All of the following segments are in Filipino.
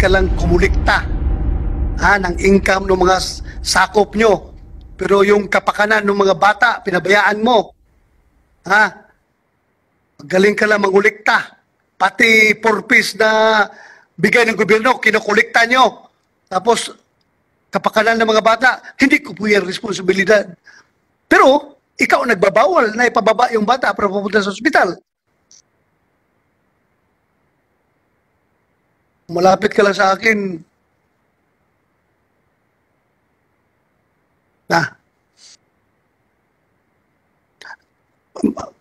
ka lang kumulikta ha, ng income ng mga sakop nyo. Pero yung kapakanan ng mga bata, pinabayaan mo. Ha? Magaling ka lang mangulikta. Pati purpose na bigay ng gobyerno, kinukulikta nyo. Tapos, kapakanan ng mga bata, hindi ko po yan responsibilidad. Pero, ikaw nagbabawal na ipababa yung bata para pupunta sa ospital. Malapit ka lang sa akin. Na.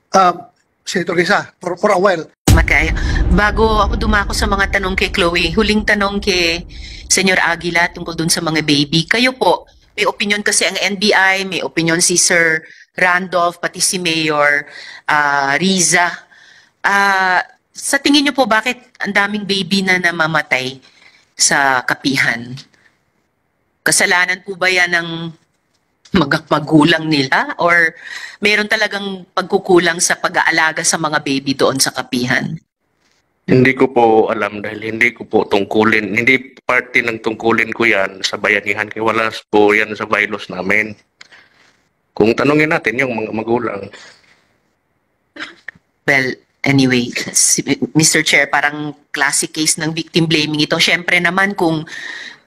Um, Senator Risa, for, for a while, Matay. Bago ako dumako sa mga tanong kay Chloe, huling tanong kay Senyor Aguila tungkol dun sa mga baby. Kayo po, may opinion kasi ang NBI, may opinion si Sir Randolph, pati si Mayor ah, Riza. Ah, sa tingin niyo po, bakit ang daming baby na namamatay sa kapihan? Kasalanan po ba yan ng mag magulang nila or meron talagang pagkukulang sa pag-aalaga sa mga baby doon sa kapihan? Hindi ko po alam dahil hindi ko po tungkulin. Hindi parte ng tungkulin ko yan sa bayanihan. Kaya wala po yan sa bylaws namin. Kung tanungin natin yung mga magulang. Well, anyway, si- Mr. Chair, parang classic case ng victim blaming ito. Siyempre naman kung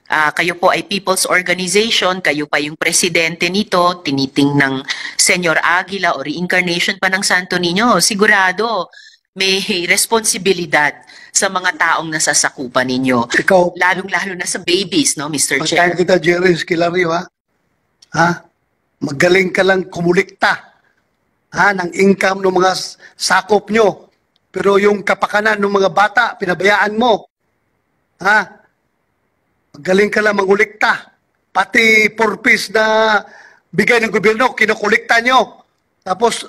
ah, kayo po ay people's organization, kayo pa yung presidente nito, tiniting ng Senyor Aguila o reincarnation pa ng Santo Niño, sigurado may responsibilidad sa mga taong nasasakupan ninyo. ikaw, Lalong-lalo na sa babies, no, Mr. pagkain Chair? kita, Jerry Esquilario, ha? Ha? Magaling ka lang kumulikta ha, ng income ng mga sakop nyo. Pero yung kapakanan ng mga bata, pinabayaan mo. Ha? Magaling ka lang mangulikta. Pati purpose na bigay ng gobyerno, kinukulikta nyo. Tapos,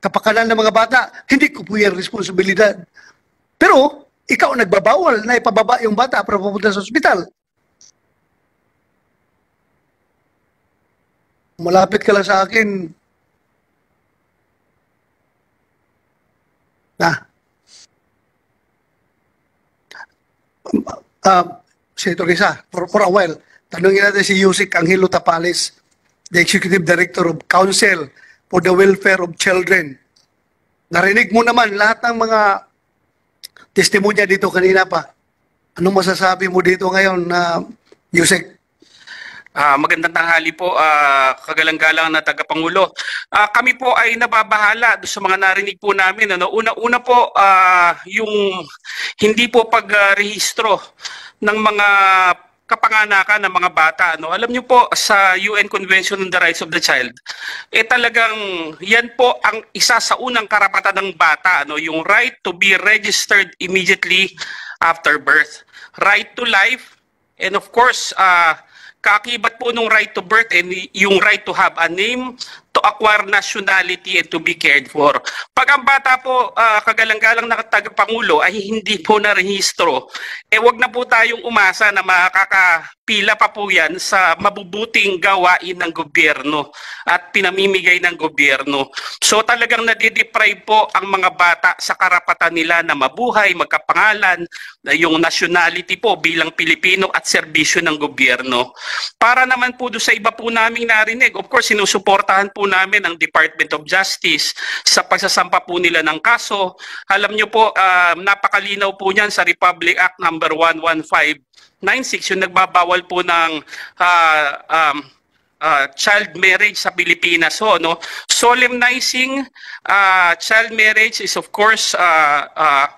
kapakanan ng mga bata, hindi ko po yan responsibilidad. Pero, ikaw nagbabawal na ipababa yung bata para pupunta sa ospital. Malapit ka lang sa akin. Na. Um, Senator Risa, for, for a while, tanungin natin si Yusik Angelo Tapales, the Executive Director of Council for the Welfare of Children. Narinig mo naman lahat ng mga testimonya dito kanina pa. Anong masasabi mo dito ngayon na Yusik? Ah, magandang tanghali po, ah, kagalang-galang na tagapangulo. Ah, kami po ay nababahala sa mga narinig po namin. Ano? Una-una po, ah, yung hindi po pag-rehistro ng mga kapanganakan ng mga bata. Ano? Alam niyo po, sa UN Convention on the Rights of the Child, eh talagang yan po ang isa sa unang karapatan ng bata. Ano? Yung right to be registered immediately after birth. Right to life, and of course, ah, kaakibat po nung right to birth and yung right to have a name, to acquire nationality and to be cared for. Pag ang bata po, ah, kagalang-galang na tagapangulo ay hindi po narehistro, eh wag na po tayong umasa na makakapila pa po yan sa mabubuting gawain ng gobyerno at pinamimigay ng gobyerno. So talagang nadideprive po ang mga bata sa karapatan nila na mabuhay, magkapangalan, na yung nationality po bilang Pilipino at serbisyo ng gobyerno. Para naman po doon sa iba po naming narinig, of course, sinusuportahan po namin ang Department of Justice sa pagsasampa po nila ng kaso. Alam niyo po, ah, napakalinaw po niyan sa Republic Act number 11596, yung nagbabawal po ng ah, um, ah, child marriage sa Pilipinas. So, no, solemnizing ah, child marriage is of course ah, ah,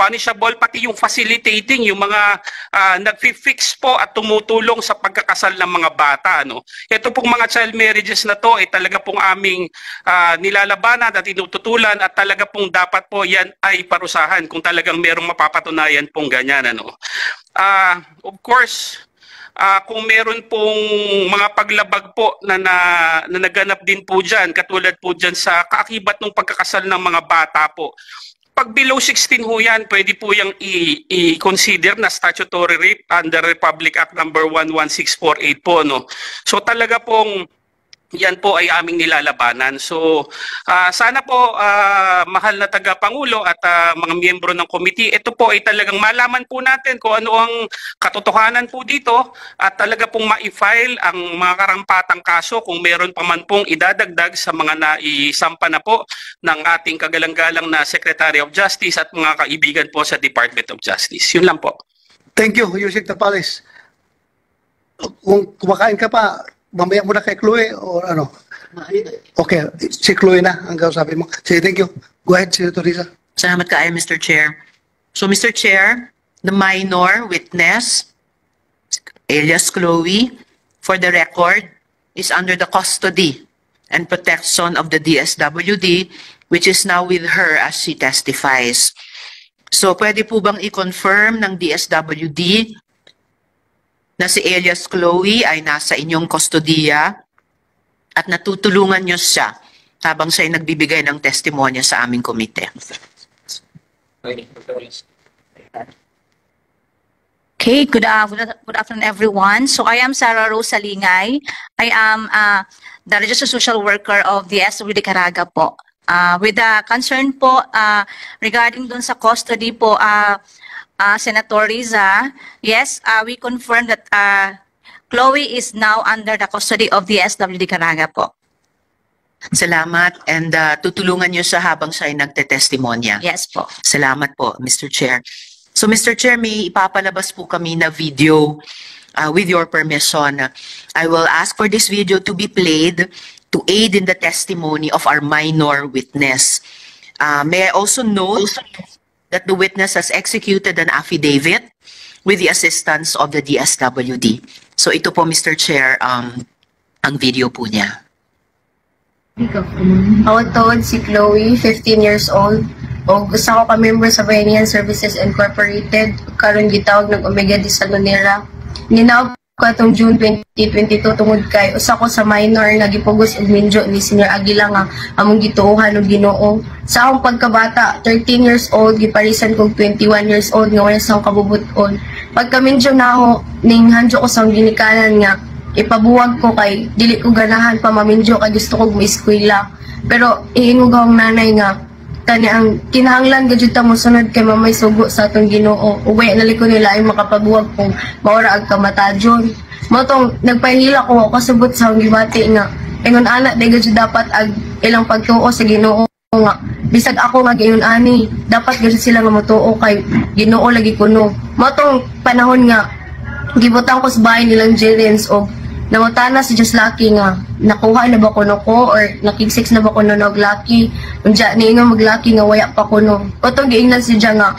punishable pati yung facilitating yung mga ah, nagfi-fix po at tumutulong sa pagkakasal ng mga bata no? Ito pong mga child marriages na to ay talaga pong aming ah, nilalabanan at tinututulan at talaga pong dapat po yan ay parusahan kung talagang merong mapapatunayan pong ganyan ano? Ah, of course Ah, kung meron pong mga paglabag po na, na, na naganap din po dyan, katulad po dyan sa kaakibat ng pagkakasal ng mga bata po, pag below 16 ho yan, pwede po yung i-consider na statutory rape under Republic Act number 11648 po. No? So talaga pong yan po ay aming nilalabanan. So, ah, sana po, ah, mahal na taga-pangulo at ah, mga miyembro ng committee, ito po ay talagang malaman po natin kung ano ang katotohanan po dito at talaga pong ma-file ang mga karampatang kaso kung meron pa man pong idadagdag sa mga naisampa na po ng ating kagalang-galang na Secretary of Justice at mga kaibigan po sa Department of Justice. Yun lang po. Thank you, Yusik Tapales. Kung kumakain ka pa, mamaya mo na kay Chloe o ano? Okay, si Chloe na ang sabi mo. Sige, thank you. Go ahead, Senator Risa. Salamat kaayo, Mr. Chair. So, Mr. Chair, the minor witness, alias Chloe, for the record, is under the custody and protection of the DSWD, which is now with her as she testifies. So, pwede po bang i-confirm ng DSWD na si alias Chloe ay nasa inyong kustodiya at natutulungan niyo siya habang siya ay nagbibigay ng testimonya sa aming komite? Okay, good, uh, good, afternoon, everyone. So I am Sarah Rosa Lingay. I am uh, the registered social worker of the SWD Caraga po. Uh, with the concern po uh, regarding dun sa custody po, uh, uh, Senator Riza, yes, uh, we confirm that uh, Chloe is now under the custody of the SWD Caraga po. Salamat and uh, tutulungan niyo siya habang siya ay nagtetestimonya. Yes po. Salamat po, Mr. Chair. So, Mr. Chair, may ipapalabas po kami na video uh, with your permission. I will ask for this video to be played to aid in the testimony of our minor witness. Uh, may I also note that the witness has executed an affidavit with the assistance of the DSWD. So ito po, Mr. Chair, um, ang video po niya. Ako tawad si Chloe, 15 years old. O gusto ko ka-member sa Bayanihan Services Incorporated. Karon gitawag ng Omega de Salonera. Ninawag ko atong June 2022 tungod kay usa ko sa minor nga gipugos og minjo ni Senior Aguila nga among gituohan og Ginoo. Sa akong pagkabata, 13 years old giparisan kog 21 years old nga wala sa kabubuton. Pagka minjo na ako ning handyo ko sa ginikanan nga ipabuwag ko kay dili ko ganahan pa maminjo kay gusto kog maeskwela. Pero iingog akong nanay nga kani ang kinahanglan gadyo ta mo sunod kay mamay sugo sa atong Ginoo. Uwi na liko nila ay makapabuwag kung maura ag kamatajon. Mo tong nagpahila ko ako kasubot sa gibati nga ingon ana day gadyo dapat ag ilang pagtuo sa Ginoo nga bisag ako nga gayon ani dapat gadyo sila nga motuo kay Ginoo lagi kuno. Mo tong panahon nga gibutang ko sa bahay nilang Jerens o namutana si Just Lucky nga nakuha na ba kuno ko? Or nakigsix na ba kuno nog Lucky? Unja niingon mag Lucky nga waya pa kuno oto giingnan si Diya nga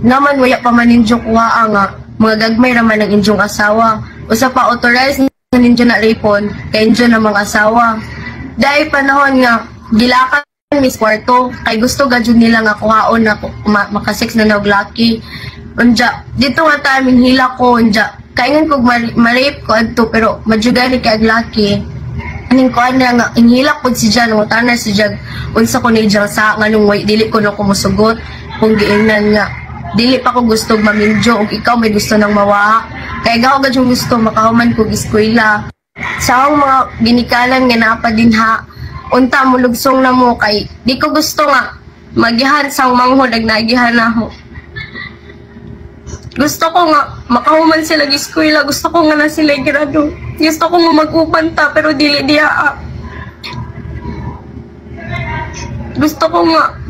naman waya pa man ninyo kuha nga mga gagmay raman ng inyong asawa. Usa pa authorized na ninyo na ripon kay inyo na mga asawa. Dahil panahon nga gilakan Miss Kwarto kay gusto gadyo nila nga kuhaon na ku- ma- makasix na nog Lucky. Unja dito nga tamin hila ko unja kaingan kog mar- ma-rape ko adto pero madjugani kay ag Lucky aning ko na nga inhilak pud si Jan mo tanan si Jag unsa ko ni Jan sa nganong way dili ko na kumusugot kung giingnan nga dili pa ko gusto maminjo ug ikaw may gusto nang mawa. Kay gaw gad yung gusto makahuman ko eskwela. Sa akong mga ginikalan nga naa din ha unta mo lugsong na mo kay di ko gusto nga magihan sang manghod ag nagihan na ho gusto ko nga makahuman sila gi eskwela gusto ko nga na sila grado gusto ko nga mag-uban ta pero dili diha ah. gusto ko nga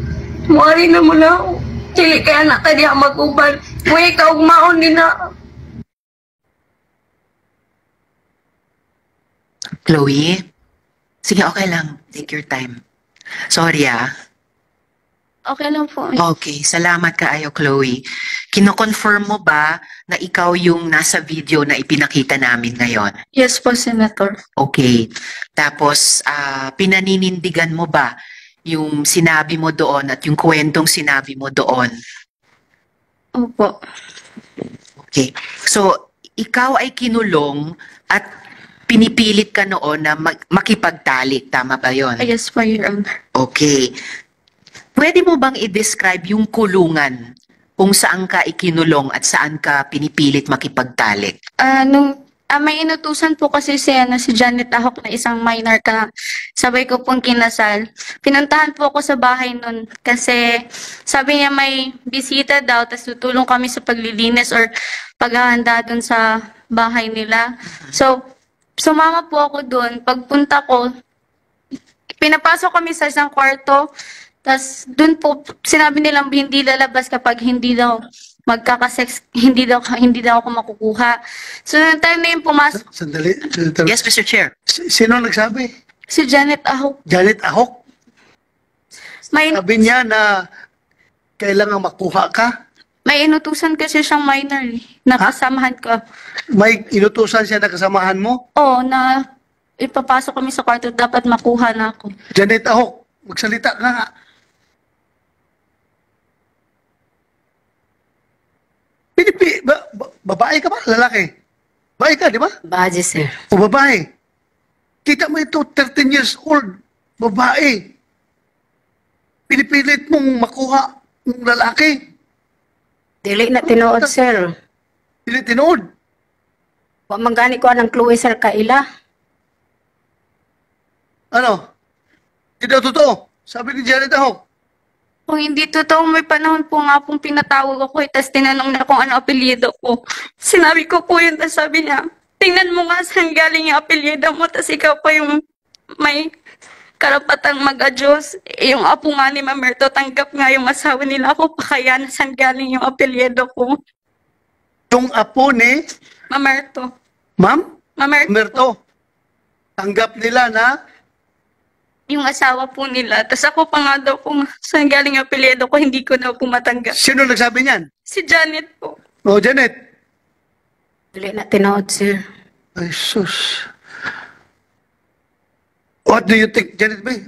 muari na mo na ako. dili kaya na ta diha mag-uban Uy, ikaw maon din na Chloe? Sige, okay lang. Take your time. Sorry ah. Okay lang po Okay, salamat kaayo Chloe. Kino-confirm mo ba na ikaw yung nasa video na ipinakita namin ngayon? yes po senator Okay. Tapos, ah, pinaninindigan mo ba yung sinabi mo doon at yung kwentong sinabi mo doon? opo Okay. So, ikaw ay kinulong at pinipilit ka noon na mag- makipagtalik. Tama ba yon? yes po your honor Okay. Pwede mo bang i-describe yung kulungan kung saan ka ikinulong at saan ka pinipilit makipagtalik? Ah, nung Ah, may inutusan po kasi si, ano, si Janet Ahok na isang minor ka. Sabay ko pong kinasal. Pinuntahan po ako sa bahay nun kasi sabi niya may bisita daw tapos tutulong kami sa paglilinis or paghahanda dun sa bahay nila. So, sumama po ako dun. Pagpunta ko, pinapasok kami sa isang kwarto. Tapos dun po, sinabi nilang hindi lalabas kapag hindi daw magkakasex, hindi daw, hindi daw ako makukuha. So, nung time na yung pumasok, Sandali. Senator. Yes, Mr. Chair. Si- Sino nagsabi? si Janet Ahok, Janet Ahok. may, Sabi niya na kailangan makuha ka. may inutusan kasi siyang minor eh, na Ha? kasamahan ko. May inutusan siya na kasamahan mo. Oo, na ipapasok kami sa kwarto, dapat makuha na ako. Janet Ahok, magsalita ka nga. Pinipi, ba, ba- babae ka ba? Lalaki? Babae ka, di ba? Baje, sir. O babae. Kita mo ito, 13 years old, babae. Pinipilit mong makuha ng lalaki. Dili na tinuod, sir. Pilit tinood. Wa man gani ko anang clue, sir, kaila. Ano? Hindi daw totoo. Sabi ni Janet Ahok. Kung hindi totoo, may panahon po nga pong pinatawag ako, eh, tapos tinanong na kung ano apelyido ko. Sinabi ko po yun, tapos sabi niya, tingnan mo nga saan galing yung apelyido mo, tapos ikaw pa yung may karapatang mag-adjust. Eh, Yung apo nga ni Mamerto, tanggap nga yung asawa nila ako, pa kaya na saan galing yung apelyido ko. Yung apo ni Mamerto. Ma'am Mamerto, Merto. Tanggap nila na yung asawa po nila. Tapos ako pa nga daw kung saan galing yung apelyido ko, hindi ko na po matanggap. sino nagsabi niyan? Si Janet po. O Janet. Dili na tinuod, sir. Ay, sus. What do you think, Janet Bay?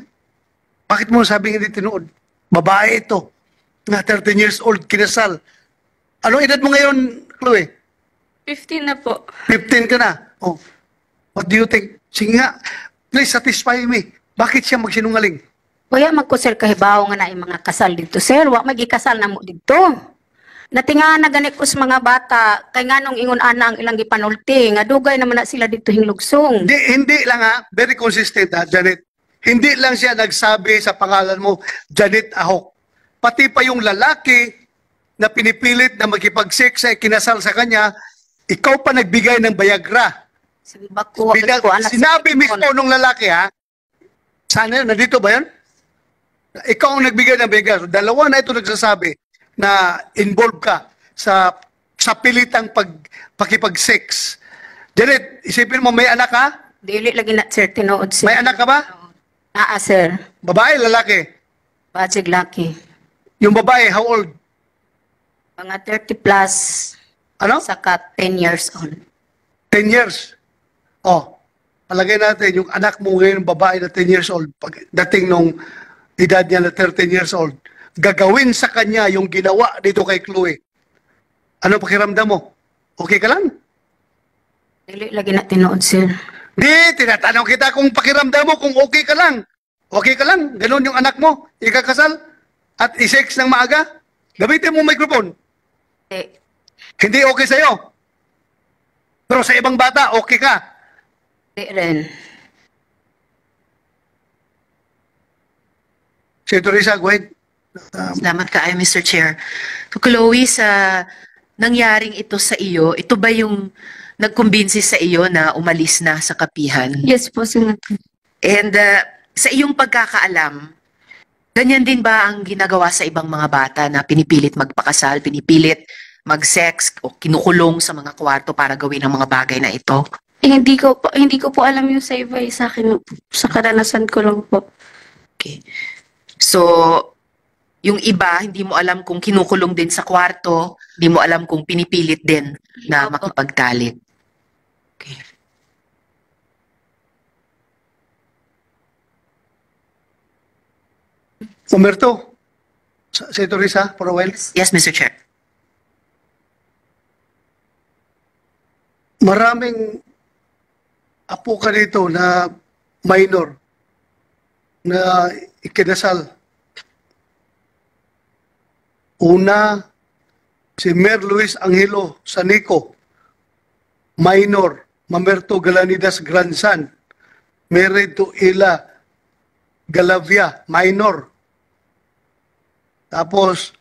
Bakit mo sabing hindi tinuod? Babae ito. Na 13 years old, kinasal. Anong edad mo ngayon, Chloe? 15 na po. 15 ka na. Oh. What do you think? Sige nga, please satisfy me. Bakit siya magsinungaling? Kuya, magko, sir, kahibaw nga na yung mga kasal dito, sir. Wa magikasal na mo dito. Natinga na gani ko sa mga bata, kay nga nung ingon ana ang ilang gipanulti, nga dugay naman na sila dito hinglugsong. Hindi, hindi lang ha, very consistent ha, Janet. Hindi lang siya nagsabi sa pangalan mo, Janet Ahok. Pati pa yung lalaki na pinipilit na makipag-sex sa kinasal sa kanya, ikaw pa nagbigay ng Viagra. Bako, Bina- ko anak sinabi mismo nung lalaki ha, sana nandito ba yan? Ikaw ang nagbigay ng Viagra. So, dalawa na ito nagsasabi na involved ka sa sa pilitang pag, pakipag-sex. Janet, isipin mo, may anak ka? Dili lagi na, sir, tinuod, sir. May anak ka ba? Naa, sir. Babae, lalaki? Bajig laki. Yung babae, how old? Mga 30 plus, Ano? saka 10 years old. 10 years. Oh, palagay natin, yung anak mo ngayon, babae na 10 years old, pag dating nung edad niya na 13 years old, gagawin sa kanya yung ginawa dito kay Chloe. Ano pakiramdam mo? Okay ka lang? Dili lagi na tinuod, sir. Di, tinatanong kita kung pakiramdam mo, kung okay ka lang. Okay ka lang? Ganon yung anak mo, ikakasal, at isex ng maaga? Gamitin mo microphone. Di, Hindi okay sa'yo. Pero sa ibang bata, okay ka. Di rin. Senator Risa, go ahead. Salamat ka ay Mr. Chair. So, Chloe, sa nangyaring ito sa iyo, ito ba yung nagkumbinsi sa iyo na umalis na sa kapihan? Yes po, Senator. And uh, sa iyong pagkakaalam, ganyan din ba ang ginagawa sa ibang mga bata na pinipilit magpakasal, pinipilit mag-sex o kinukulong sa mga kwarto para gawin ang mga bagay na ito? Eh, hindi ko po, hindi ko po alam yung sa iba eh, sa akin sa karanasan ko lang po. Okay. So, yung iba, hindi mo alam kung kinukulong din sa kwarto, hindi mo alam kung pinipilit din na Opo. makipagtalit. Okay. Umberto, Sa- Senator Risa, for a while. Yes, Mr. Chair. Maraming apo ka dito na minor na ikinasal. Una, si Mer Luis Angelo Sanico, minor, Mamerto Galanidas grandson, married to Ila Galavia, minor. Tapos,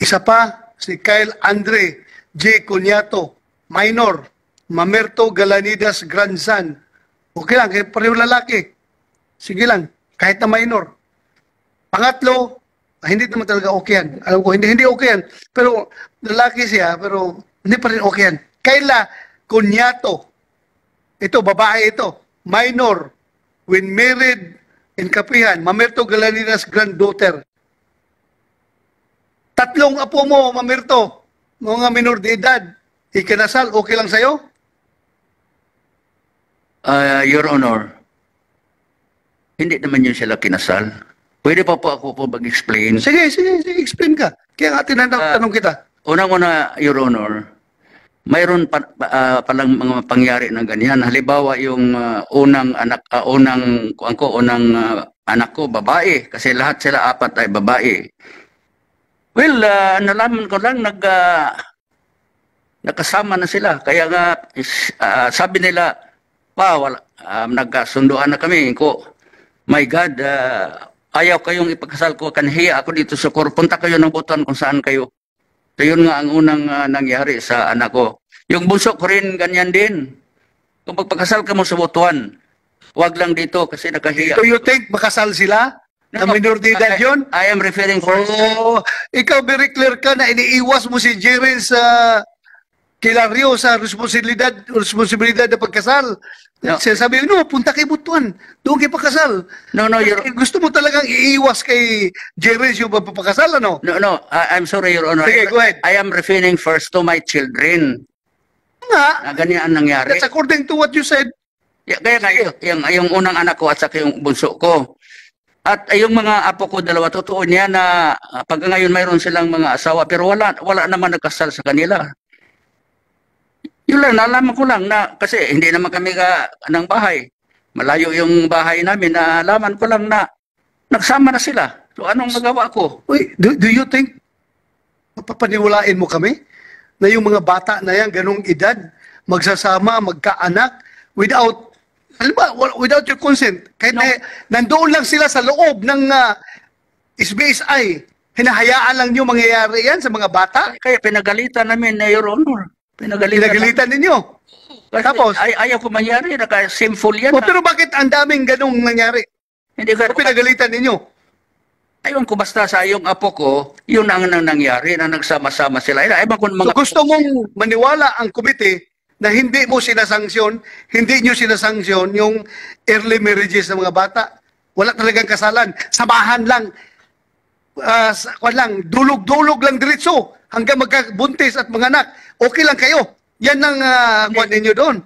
isa pa, si Kyle Andre J. Cunyato, minor. Mamerto Galanidas grandson. Okay lang, kaya pareho lalaki. Sige lang, kahit na minor. Pangatlo, ah, hindi naman talaga okay yan. Alam ko, hindi, hindi okay yan. Pero lalaki siya, pero hindi pa rin okay yan. Kayla Cunyato. Ito, babae ito. Minor. When married in Kapihan, Mamerto Galaninas granddaughter. Tatlong apo mo, Mamerto, mga minor de edad. Ikinasal, okay lang sa'yo? Ah, Your Honor, hindi naman yun sila kinasal. Pwede pa po ako po mag-explain. Sige, sige, sige, explain ka. Kaya nga tinanong Ah. tanong kita. Unang-una, Your Honor, mayroon pa, ah, palang mga pangyari na ganyan. Halimbawa, yung ah, unang anak, ah, unang, kuwan ko, unang ah, anak ko, babae. Kasi lahat sila apat ay babae. Well, ah, nalaman ko lang, nag, ah, nakasama na sila. Kaya nga, ah, sabi nila, pa, wala, ah, nagkasunduan na kami. Ko, my God, ah, ayaw kayong ipagkasal ko, kanhiya ako dito sa kor. Punta kayo ng butuan kung saan kayo. So yun nga ang unang ah, nangyari sa anak ko. Yung bunso ko rin ganyan din. Kung magpagkasal ka mo sa butuan, wag lang dito kasi nakahiya. Do you think makasal sila? Na No, minor de edad yun? I am referring for Oo. ikaw very clear ka na iniiwas mo si Jerry sa kilaryo sa responsibilidad responsibilidad na pagkasal. No. Sinasabi, no, punta kay Butuan. Doon kay pagkasal. No, no, Your, Eh, gusto mo talagang iiwas kay Jerry yung papapakasal, ano? no, no, I, I'm sorry, Your Honor. Sige, go ahead. I am referring first to my children. Nga, Na ganyan ang nangyari. that's according to what you said. Yeah, kaya nga, yung, yung, unang anak ko at saka yung bunso ko. At yung mga apo ko dalawa, totoo niya na ah, pag ngayon mayroon silang mga asawa, pero wala, wala naman nagkasal sa kanila. Yun lang, nalaman ko lang na, kasi hindi naman kami ka, ng bahay. Malayo yung bahay namin, nalaman ko lang na nagsama na sila. So anong magawa ko? Uy, do, do you think papaniwalain mo kami na yung mga bata na yan, ganong edad, magsasama, magkaanak, without, alam ba, without your consent, kahit No. na, nandoon lang sila sa loob ng uh, SBSI, hinahayaan lang nyo mangyayari yan sa mga bata? Kaya pinagalitan namin na Your Honor. Pinagalitan. Pinagalitan ninyo. Kasi Tapos? Ay, ayaw ko mangyari, naka-sinful yan. O, pero bakit ang daming ganong nangyari? Hindi O ka, pinagalitan ninyo? Ayun ko basta sa yung apo ko, yun ang nang nangyari na nagsama-sama sila. Ay, ko So mga gusto mong maniwala ang komite na hindi mo sinasanksyon, hindi nyo sinasanksyon yung early marriages ng mga bata. Wala talagang kasalan. Samahan lang. Uh, lang, dulog-dulog lang diretso hanggang magkabuntis at mga anak. Okay lang kayo. Yan ang uh, kwan ninyo doon.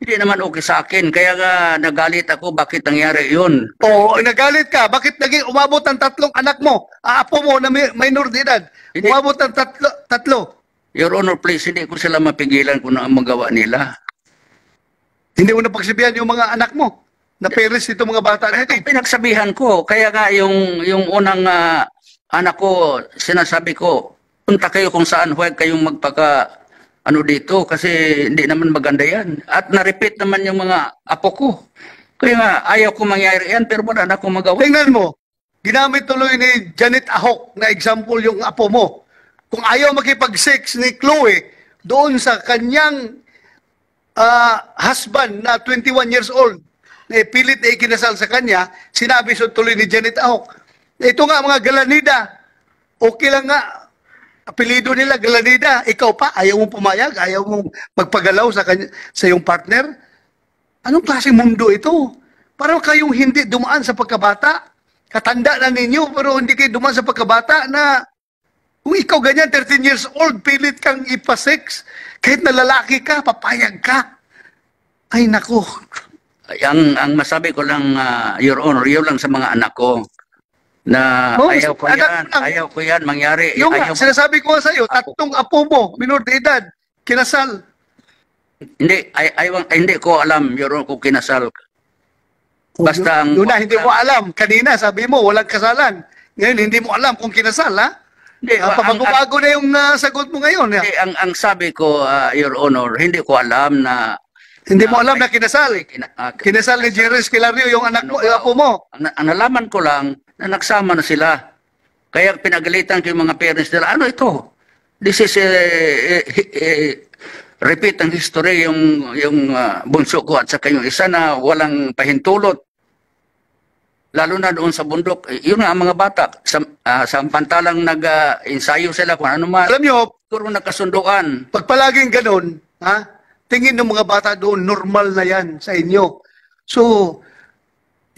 hindi naman okay sa akin. Kaya nga nagalit ako bakit nangyari yun. O nagalit ka, bakit naging umabot ang tatlong anak mo, aapo mo na may- minor de edad, umabot ang tatlo, tatlo. Your Honor, please, hindi ko sila mapigilan kung ano ang magawa nila. Hindi mo napagsabihan yung mga anak mo na parents itong mga bata na ito. Pinagsabihan ko, kaya nga yung, yung unang ah, anak ko, sinasabi ko, punta kayo kung saan, huwag kayong magpaka ano dito kasi hindi naman maganda yan. At na-repeat naman yung mga apo ko. Kaya nga, ayaw ko mangyari yan, pero wala na akong magawa. Tingnan mo, ginamit tuloy ni Janet Ahok na example yung apo mo. Kung ayaw makipag-sex ni Chloe doon sa kanyang ah, husband na 21 years old, na pilit na ikinasal sa kanya, sinabi so tuloy ni Janet Ahok, ito nga mga galanida, okay lang nga, apelido nila galanida, ikaw pa, ayaw mong pumayag, ayaw mong magpagalaw sa, kanya, sa iyong partner, Anong klaseng mundo ito? Parang kayong hindi dumaan sa pagkabata. Katanda na ninyo, pero hindi kayo dumaan sa pagkabata na kung ikaw ganyan, 13 years old, pilit kang ipasex, kahit na lalaki ka, papayag ka. Ay, nako. Ang, ang masabi ko lang, ah, Your Honor, yun lang sa mga anak ko. Na Oh, ayaw ko yan, lang. ayaw ko yan mangyari. Yung ayaw, sinasabi ko sa iyo, tatlong apo mo, minor de edad, kinasal. hindi, ay, ayaw, hindi ko alam, Your kung kinasal. Basta ang- Yun na, hindi mo alam. Kanina, sabi mo, walang kasalan. Ngayon, hindi mo alam kung kinasal, ha? Hindi, Ah, ang- ang- Pabago na yung ah, sagot mo ngayon. Hindi, ang, ang sabi ko, ah, Your Honor, hindi ko alam na Hindi mo alam na kinasal. Kina- ah, Kinasal ni Jerry Esquilario yung anak mo, yung apo mo. ang, ang nalaman ko lang na nagsama na sila. Kaya pinagalitan ko yung mga parents nila, ano ito? This is a, repeat ang history yung yung ah, bunso ko at saka yung isa na walang pahintulot. Lalo na doon sa bundok, eh, yun nga ang mga bata, sa, ah, samantalang nag-ensayo sila kung ano man, Alam nyo, siguro nakasunduan. pag palaging ganun, ha, tingin ng mga bata doon, normal na yan sa inyo. So,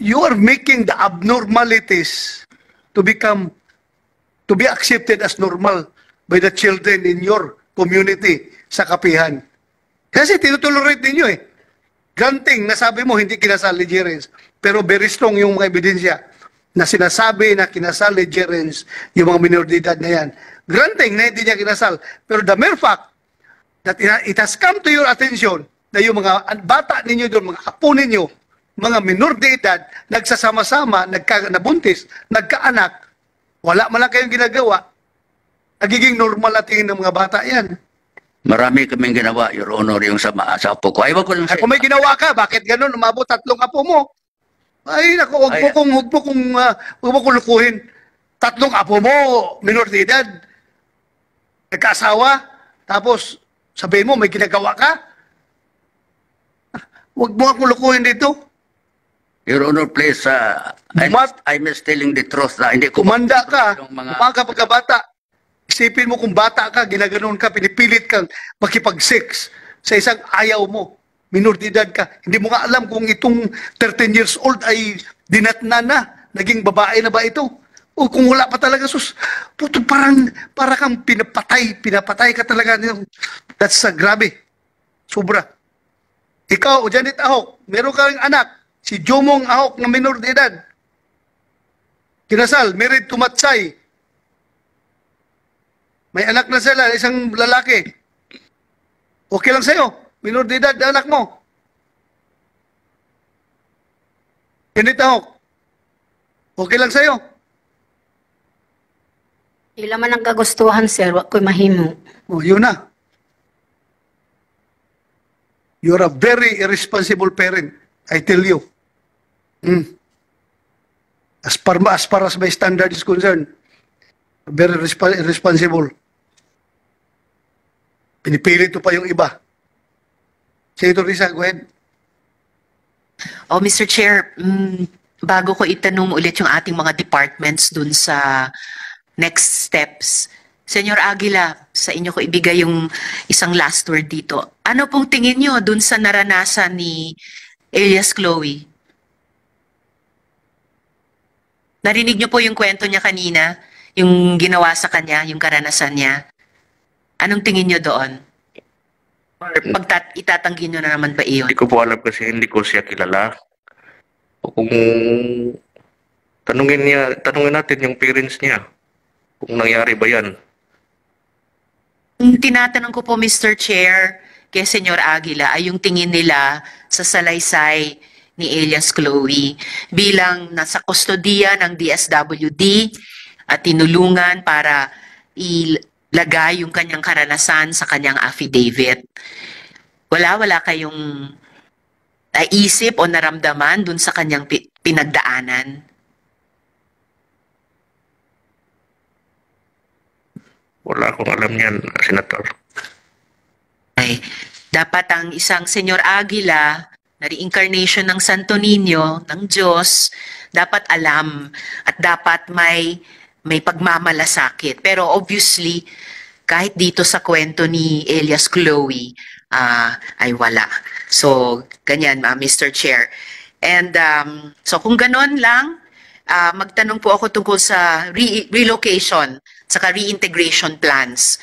you are making the abnormalities to become, to be accepted as normal by the children in your community sa kapihan. Kasi tinutolerate ninyo eh. Granting, nasabi mo hindi kinasal Jerens, pero very strong yung mga ebidensya na sinasabi na kinasal Jerens yung mga minor de edad na yan. Granting na hindi niya kinasal, pero the mere fact that it has come to your attention na yung mga bata ninyo doon, mga apo ninyo, mga minor de edad, nagsasama-sama, nagka, nabuntis, nagkaanak, wala man lang kayong ginagawa, nagiging normal at tingin ng mga bata yan. Marami kaming ginawa, Your Honor, yung sa, sa apo ko. Ayaw ko lang Ay, kung may ginawa ka, bakit ganun? Umabot tatlong apo mo. Ay, naku, huwag mo Ay. kong, huwag mo kong, ah, huwag mo kong lukuhin. Tatlong apo mo, minor de edad. Nagkaasawa, tapos sabihin mo, may ginagawa ka. Ah, Huwag mo akong lukuhin dito. Your Honor, please, uh, I'm, Bumat- I'm just telling the truth na hindi ko Kumanda ka, mga- mga pagkabata. Isipin mo kung bata ka, ginaganon ka, pinipilit kang makipag-sex sa isang ayaw mo. Minor de edad ka. Hindi mo nga alam kung itong 13 years old ay dinatna na. Naging babae na ba ito? O kung wala pa talaga, sus, puto, parang, para kang pinapatay, pinapatay ka talaga. That's uh, grabe. Sobra. Ikaw, o Janet Ahok, meron kang anak, si Jomong Ahok na minor de edad. Kinasal, married to Matsay. May anak na sila, isang lalaki. Okay lang sa'yo. Minor de edad, anak mo. Janet Ahok. Okay lang sa'yo. Ila man ang kagustuhan, sir, wa ko'y mahimo. Oh, yun na. You're a very irresponsible parent. I tell you. Mm. As far, as far as my standard is concerned, very resp- irresponsible. Pinipilit mo pa yung iba. Senator Risa, go ahead. Oh, Mr. Chair, mm, bago ko itanong ulit yung ating mga departments dun sa next steps, Senyor Aguila, sa inyo ko ibigay yung isang last word dito. Ano pong tingin nyo dun sa naranasan ni Elias Chloe? Narinig nyo po yung kwento niya kanina, yung ginawa sa kanya, yung karanasan niya. Anong tingin nyo doon? Or pagtat itatanggi nyo na naman ba iyon? Hindi ko po alam kasi hindi ko siya kilala. O kung tanungin niya, tanungin natin yung parents niya kung nangyari ba yan. Ang tinatanong ko po, Mr. Chair, kay Senyor Aguila, ay yung tingin nila sa salaysay ni Elias Chloe bilang nasa kustodiya ng DSWD at tinulungan para ilagay yung kanyang karanasan sa kanyang affidavit. Wala, wala kayong naisip o naramdaman dun sa kanyang pi- pinagdaanan. Wala akong alam yan, Senator. ay dapat ang isang Senyor Aguila na reincarnation ng Santo Niño, ng Diyos, dapat alam at dapat may may pagmamalasakit. Pero obviously, kahit dito sa kwento ni Elias Chloe, ah, ay wala. So, ganyan, ah, Mr. Chair. And um, so kung ganon lang, ah, magtanong po ako tungkol sa re- relocation saka reintegration plans